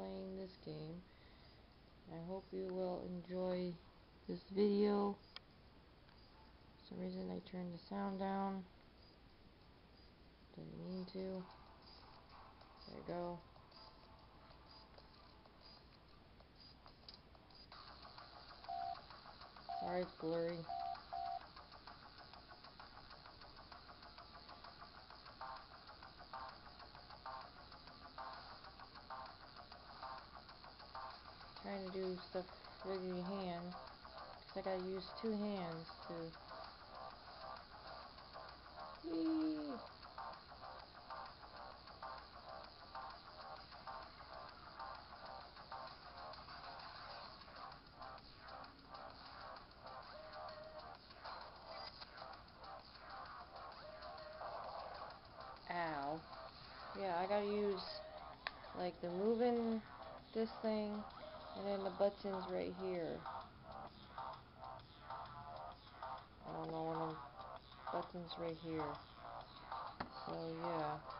playing this game. I hope you will enjoy this video. For some reason I turned the sound down. Didn't mean to. There you go. Sorry it's blurry. Do stuff with your hand. Cause I gotta use two hands to... Ow. Yeah, I gotta use like the moving this thing and then the buttons right here. I don't know one of buttons right here. So yeah.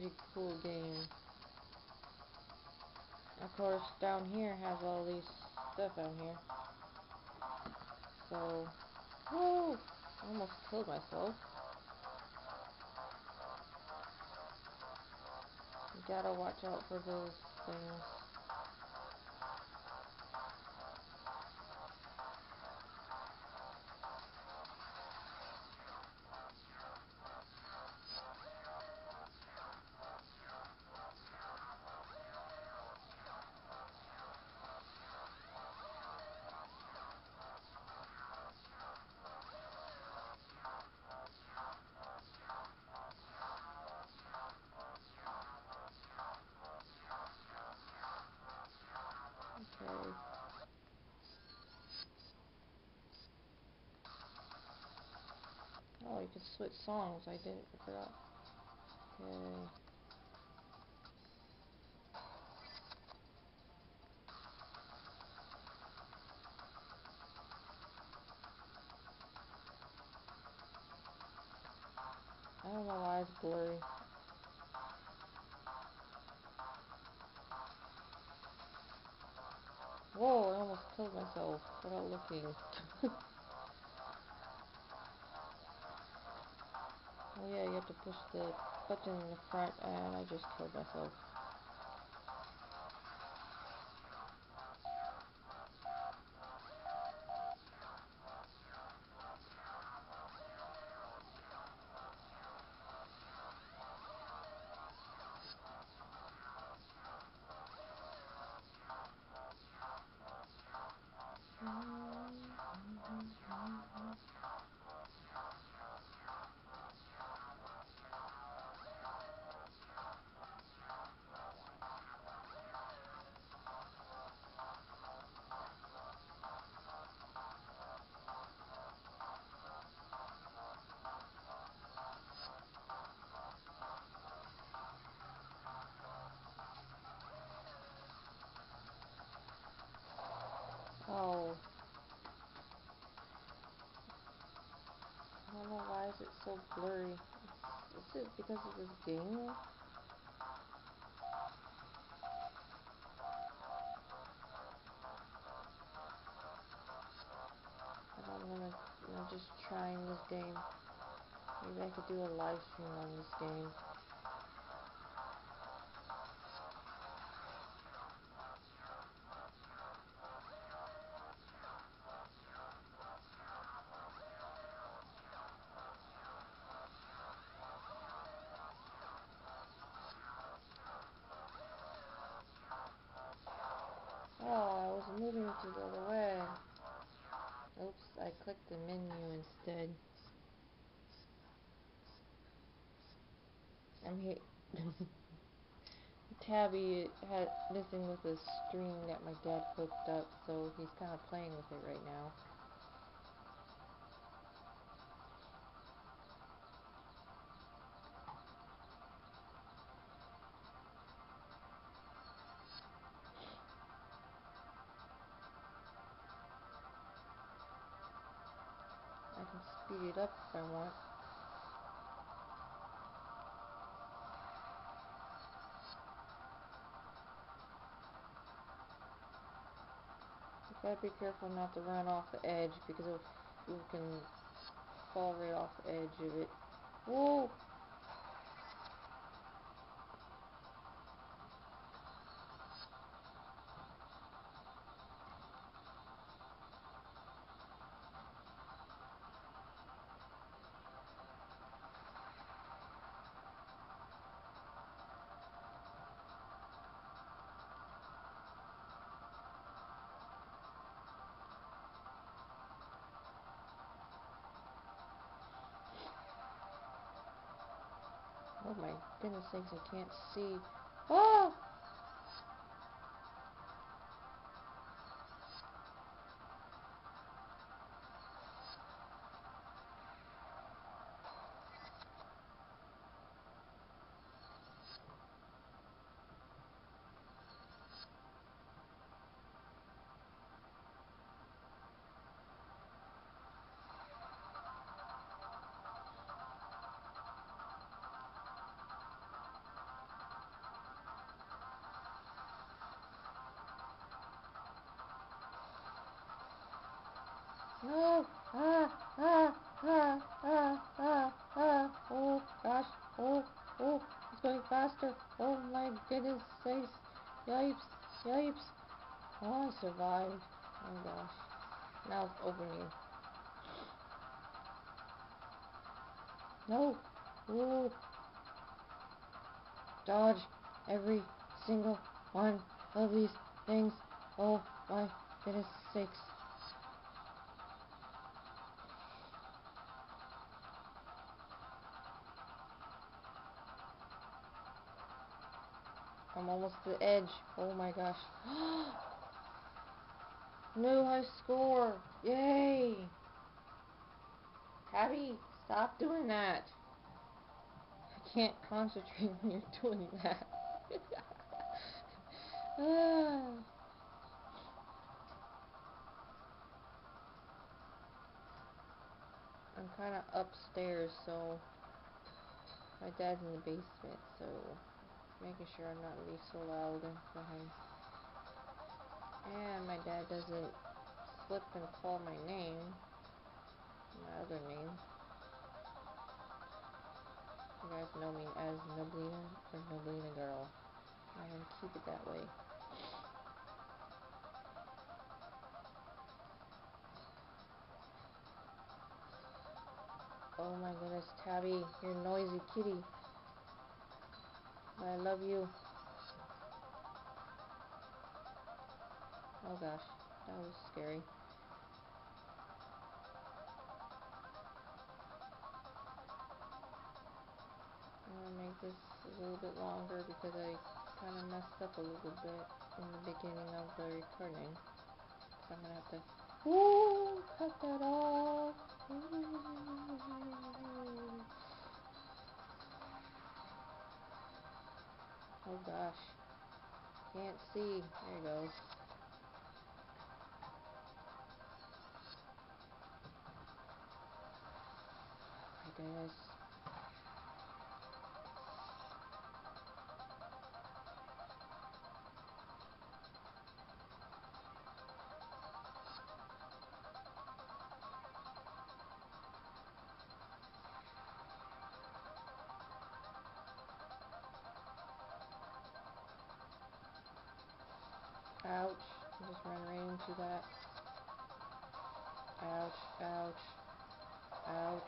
Pretty cool game. Of course, down here has all these stuff down here. So, whoo! Almost killed myself. You gotta watch out for those things. Oh, you can switch songs. I didn't I forgot. Okay. I don't know why it's blurry. Whoa, I almost killed myself without looking. yeah, you have to push the button in the front and I just killed myself. So blurry. Is it because of this game? I'm just trying this game. Maybe I could do a live stream on this game. The menu instead. I'm here. Tabby had missing with the string that my dad hooked up, so he's kind of playing with it right now. Speed it up if I want. Gotta be careful not to run off the edge because you can fall right off the edge of it. Whoa! Oh my goodness sakes, I can't see. Oh! Ah! Ah! Ah! Ah! Ah! Ah! Oh gosh! Oh! Oh! It's going faster! Oh my goodness sakes! Yipes! Yipes! Oh, I survived. Oh gosh. Now it's opening. No! Ooh! Dodge every single one of these things. Oh my goodness sakes. I'm almost to the edge. Oh my gosh. New high score. Yay. Tabby, stop doing that. I can't concentrate when you're doing that. I'm kind of upstairs, so my dad's in the basement, so making sure I'm not be so loud. And my dad doesn't slip and call my name, my other name. You guys know me as Neblina or Neblina Girl. I'm gonna keep it that way. Oh my goodness, Tabby, you're noisy kitty. I love you. Oh gosh, that was scary. I'm gonna make this a little bit longer because I kind of messed up a little bit in the beginning of the recording. So I'm gonna have to Ooh, cut that off. Oh gosh. Can't see. There you goes. Hi guys. Just ran right into that. Ouch, ouch, ouch.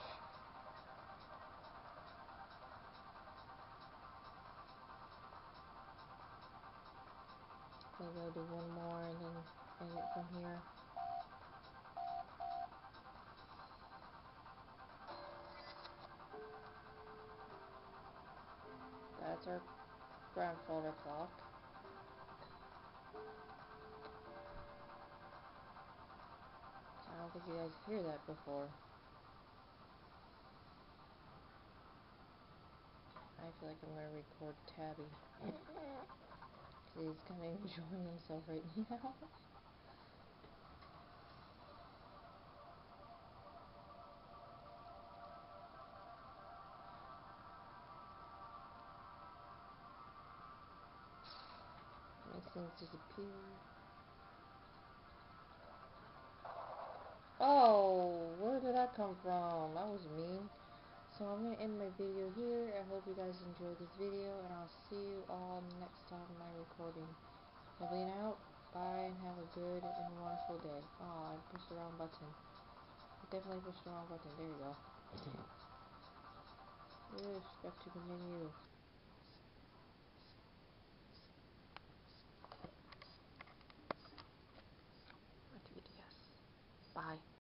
Maybe I'll do one more and then end it from here. That's our grandfather clock. don't think you guys hear that before. I feel like I'm going to record Tabby. He's kind of enjoying himself right now. My things disappear. Oh, where did that come from? That was mean. So I'm going to end my video here. I hope you guys enjoyed this video, and I'll see you all next time my recording. Lovely out. Bye, and have a good and wonderful day. Oh, I pushed the wrong button. I definitely pushed the wrong button. There you go. Yes, back to the menu. Bye.